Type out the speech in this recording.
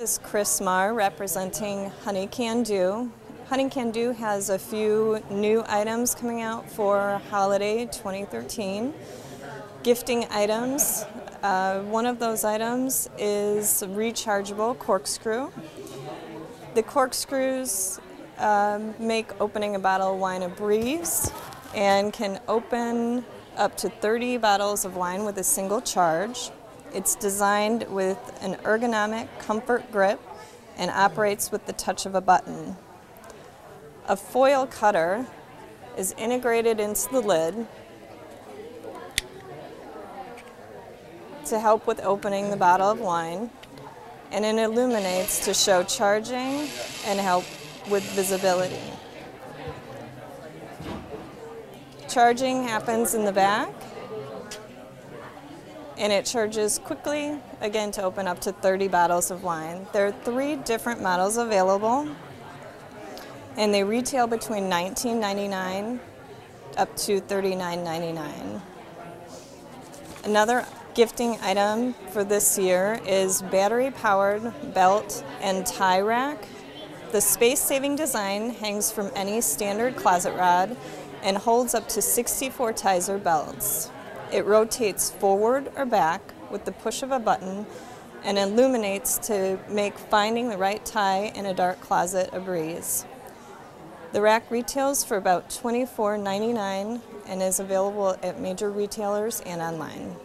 This is Chris Marr representing Honey Can Do. Honey Can Do has a few new items coming out for holiday 2013. Gifting items. Uh, one of those items is rechargeable corkscrew. The corkscrews um, make opening a bottle of wine a breeze and can open up to 30 bottles of wine with a single charge. It's designed with an ergonomic comfort grip and operates with the touch of a button. A foil cutter is integrated into the lid to help with opening the bottle of wine and it illuminates to show charging and help with visibility. Charging happens in the back and it charges quickly, again, to open up to 30 bottles of wine. There are three different models available, and they retail between $19.99 up to $39.99. Another gifting item for this year is battery-powered belt and tie rack. The space-saving design hangs from any standard closet rod and holds up to 64 ties or belts. It rotates forward or back with the push of a button and illuminates to make finding the right tie in a dark closet a breeze. The rack retails for about $24.99 and is available at major retailers and online.